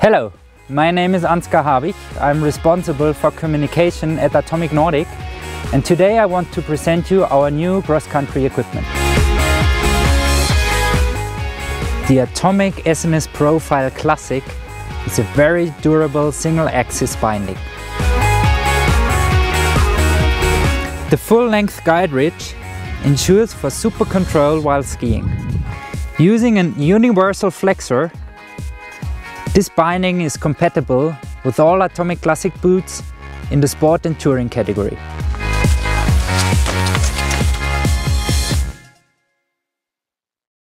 Hello, my name is Ansgar Habich. I'm responsible for communication at Atomic Nordic and today I want to present you our new cross-country equipment. The Atomic SNS Profil Classic is a very durable single-axis binding. The full-length guide ridge ensures for super control while skiing. Using a universal flexor this binding is compatible with all Atomic Classic boots in the sport and touring category.